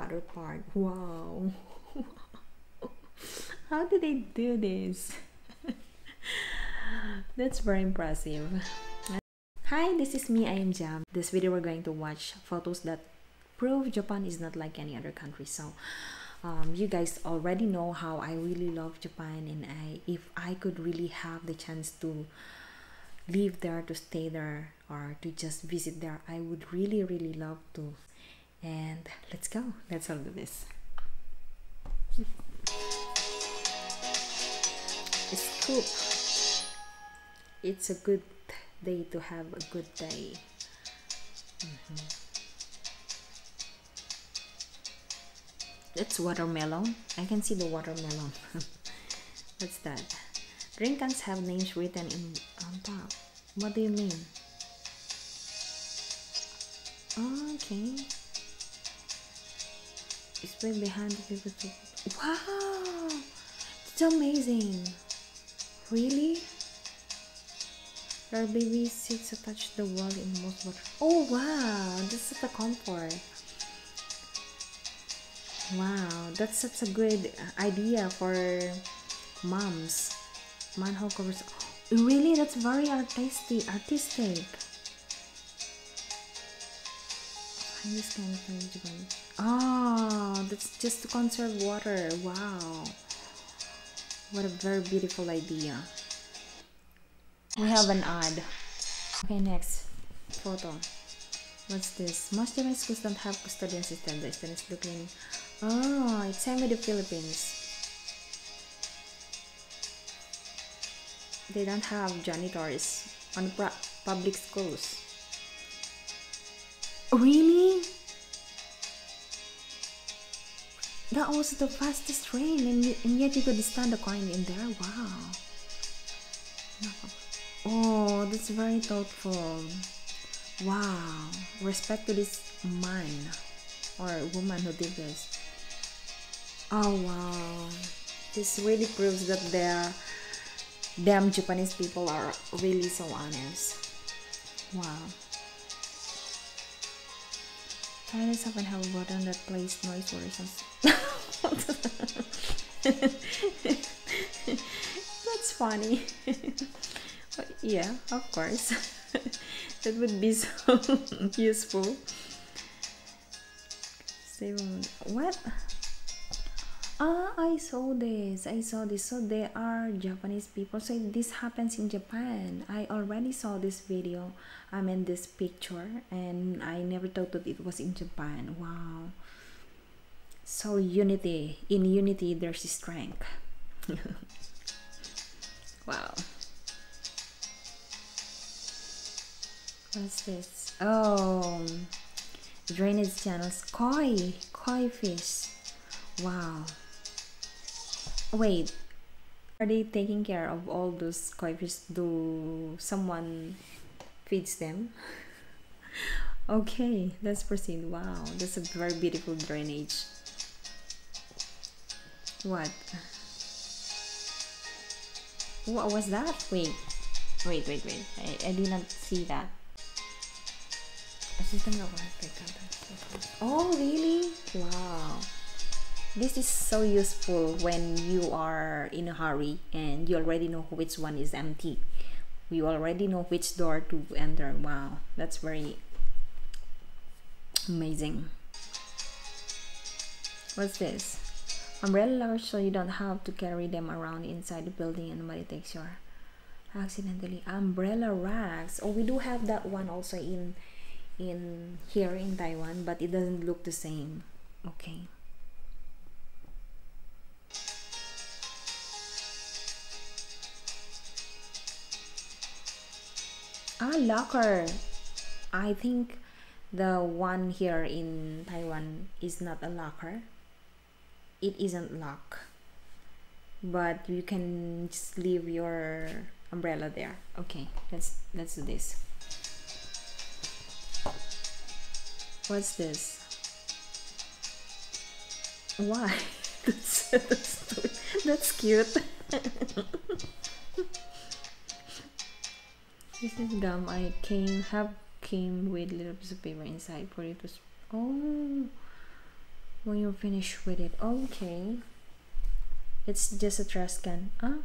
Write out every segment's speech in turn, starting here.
other part. Wow. How did they do this? That's very impressive. Hi, this is me, I am Jam. This video we're going to watch photos that prove Japan is not like any other country. So, um, you guys already know how I really love Japan and I if I could really have the chance to live there, to stay there or to just visit there, I would really really love to. And let's go. Let's all do this. Scoop. It's a good day to have a good day. Mm -hmm. It's watermelon. I can see the watermelon. What's that? Drink cans have names written in on top. What do you mean? okay. It's way behind the people. Wow! It's amazing. Really? Our baby sits attached to the wall in most water. Oh wow, this is the comfort. Wow, that's such a good idea for moms. Manhole covers. Really, that's very artistic. Artistic. Of Oh, that's just to conserve water. Wow. What a very beautiful idea. We have an ad. Okay, next photo. What's this? Most Japanese schools don't have custodian system. The students looking. Oh, ah, it's same with the Philippines. They don't have janitors on public schools. Really? That was the fastest train, and, and yet you could stand a coin in there. Wow. Oh, that's very thoughtful. Wow. Respect to this man or woman who did this. Oh wow. This really proves that the damn Japanese people are really so honest. Wow. Toilets often have a button that plays noise or That's funny. yeah, of course. that would be so useful. What? Ah, I saw this. I saw this. So they are Japanese people. So this happens in Japan. I already saw this video. I mean this picture, and I never thought that it was in Japan. Wow. So unity. In unity, there's strength. wow. What's this? Oh, drainage channels. Koi, koi fish. Wow. Wait, are they taking care of all those koi fish? Do someone feeds them? okay, let's proceed. Wow, that's a very beautiful drainage. What? What was that? Wait, wait, wait, wait. I, I did not see that. Oh, really? Wow this is so useful when you are in a hurry and you already know which one is empty you already know which door to enter wow that's very amazing what's this umbrella so you don't have to carry them around inside the building and nobody takes your accidentally umbrella racks oh we do have that one also in in here in Taiwan but it doesn't look the same. Okay. Ah locker. I think the one here in taiwan is not a locker it isn't lock. But you can just leave your umbrella there. Okay let's let's do this. What's this? Why? That's, that's, that's cute. This is gum. I came have came with little piece of paper inside for it to. Oh, when you're finished with it okay. It's just a trash can huh?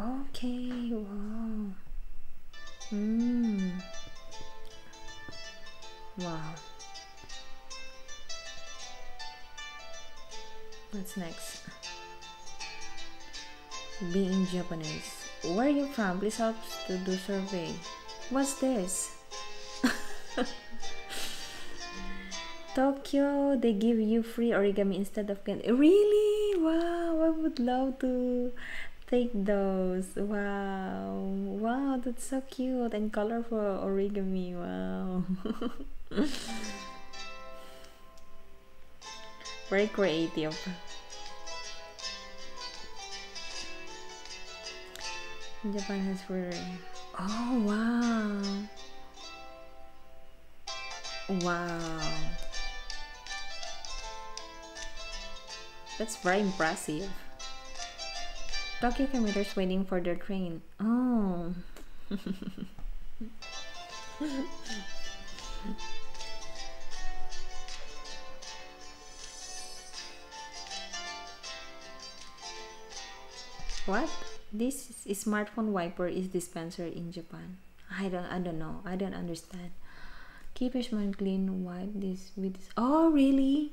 Okay wow. Mm. wow. What's next? Being japanese. Where are you from? Please help to do survey. What's this Tokyo, they give you free origami instead of candy. Really? Wow, I would love to take those. Wow, wow, that's so cute and colorful origami. Wow. Very creative. Japan has very. Oh, wow. Wow. That's very impressive. Tokyo commuters waiting for their train. Oh. what? This smartphone wiper is dispenser in Japan. I don't I don't know. I don't understand. Keep your smart clean wipe this with this. Oh really?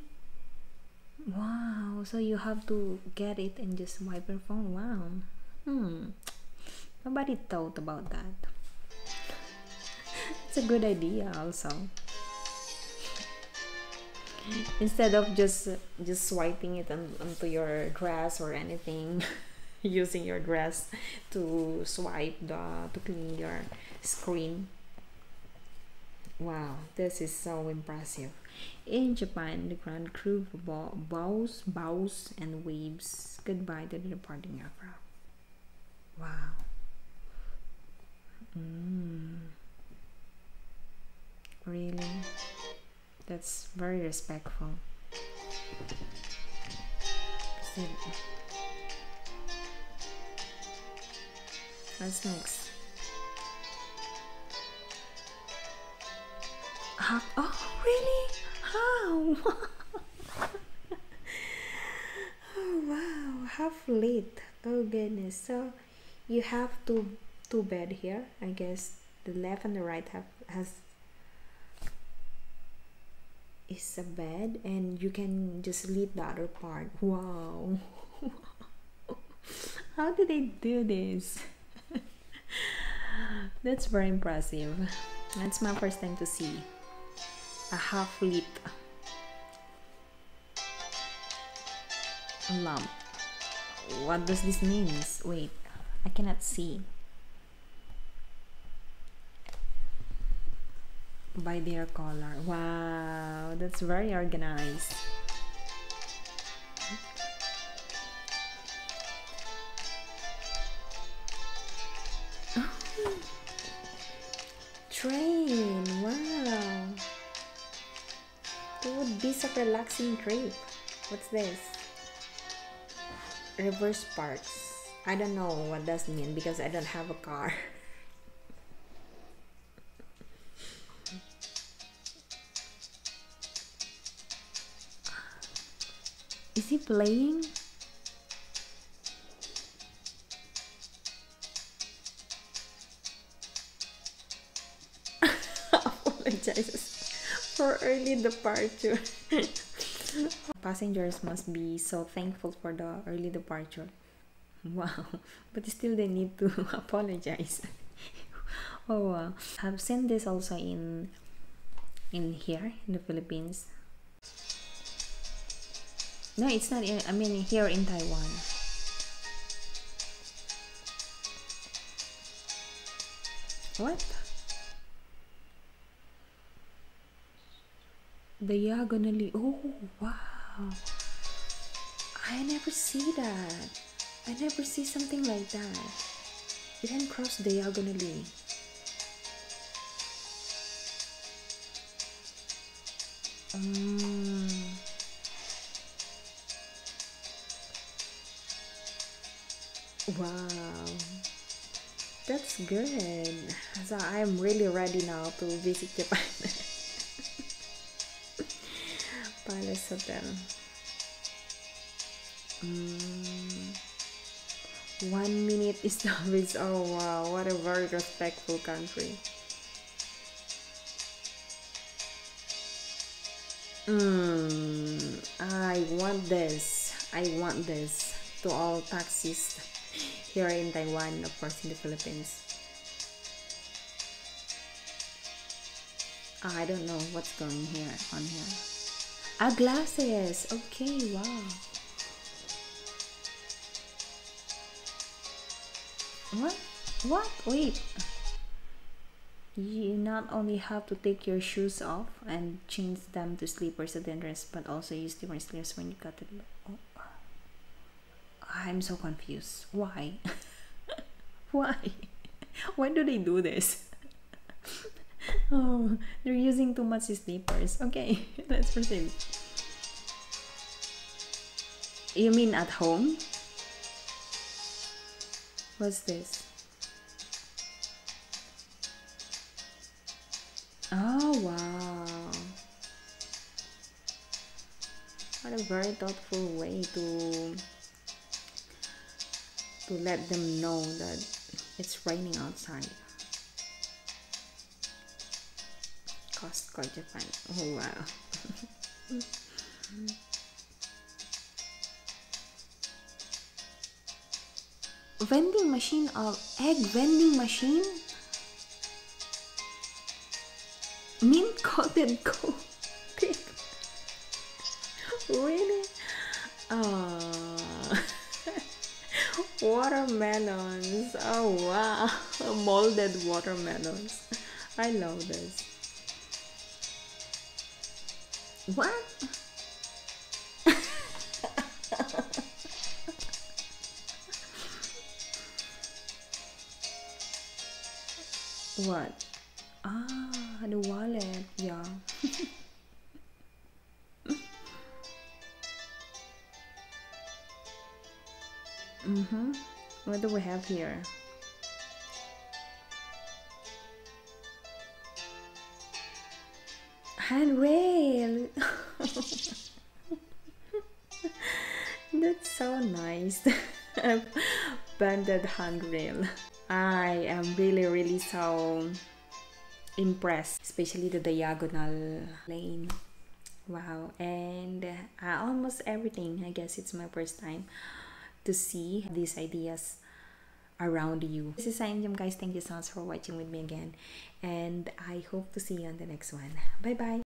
Wow, so you have to get it and just wipe your phone. Wow. Hmm. Nobody thought about that. it's a good idea also. Instead of just just swiping it on, onto your dress or anything, using your dress to swipe the to clean your screen. Wow, this is so impressive. In Japan, the ground crew bows, bows, and waves goodbye to the departing aircraft. Wow. Mm. Really? That's very respectful. What's next? Uh, oh, really? How? oh wow, half late. Oh goodness. So you have two two bed here. I guess the left and the right have has is a bed and you can just leave the other part. Wow. How did they do this? That's very impressive. That's my first time to see a half lit lamp. What does this mean? Wait I cannot see. By their color. Wow that's very organized. Train wow such a relaxing trip. What's this? Reverse parts. I don't know what does mean because I don't have a car. Is he playing? Apologizes for early departure. Passengers must be so thankful for the early departure. Wow, but still they need to apologize. oh wow. I've seen this also in in here in the Philippines. No, it's not in, I mean here in Taiwan. What? Diagonally oh wow. I never see that. I never see something like that. It can cross diagonally mm. wow. That's good. So i'm really ready now to visit japan Palace Hotel. Mm, one minute is always. Oh wow, what a very respectful country. Mm, I want this. I want this to all taxis here in Taiwan, of course, in the Philippines. I don't know what's going here on here. Ah, glasses. Okay, wow. What? What? Wait. You not only have to take your shoes off and change them to slippers at the entrance, but also use different slippers when you cut it. Oh. I'm so confused. Why? Why? Why do they do this? oh, they're using too much slippers. Okay, let's proceed. You mean at home? What's this? Oh, wow. What a very thoughtful way to to let them know that it's raining outside. Costco Japan. Oh wow. vending machine of egg vending machine? Mint coated coke really? Oh. Watermelons. Oh wow. Molded watermelons. I love this what what ah the wallet yeah Mm-hmm. What do we have here? Handrail! That's so nice. Banded handrail. I am really, really so impressed, especially the diagonal lane. Wow, and uh, almost everything. I guess it's my first time to see these ideas around you. This is iamjam guys. Thank you so much for watching with me again. And I hope to see you on the next one. Bye bye.